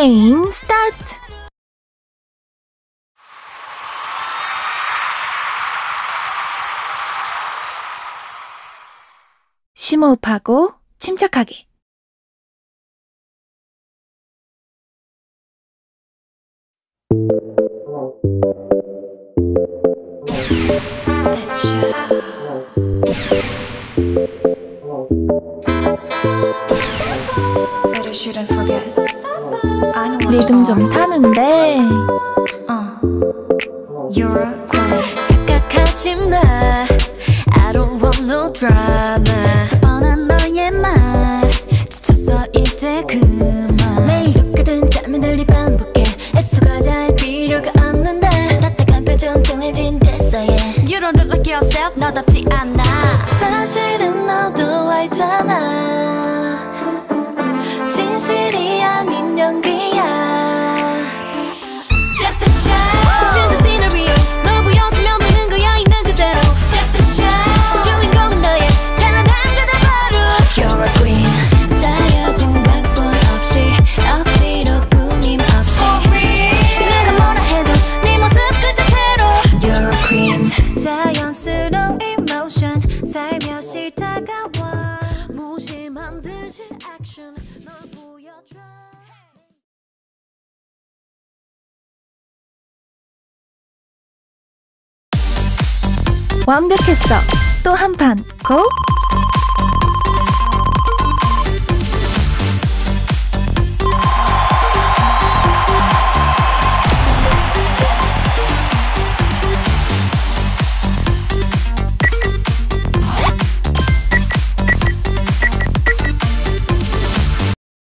게임 스타트! 심호흡하고 침착하게. shouldn't forget. 리듬 좀. 타는데. You're a queen. 착각하지 마. I don't want no drama. 뻔한 너의 말. 지쳤어 이제 그만. 매일 똑같은 장면들이 반복해. 애써가자 할 필요가 없는데. 딱딱한 표정 통해진 됐어 yeah You don't look like yourself. 너답지 않아. 사실은 너도 알잖아 자연스러운 emotion 살며시 다가와 무심한 듯이 action 널 보여줘 완벽했어. 또 한 판. 고!